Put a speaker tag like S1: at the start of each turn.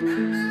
S1: Mm-hmm.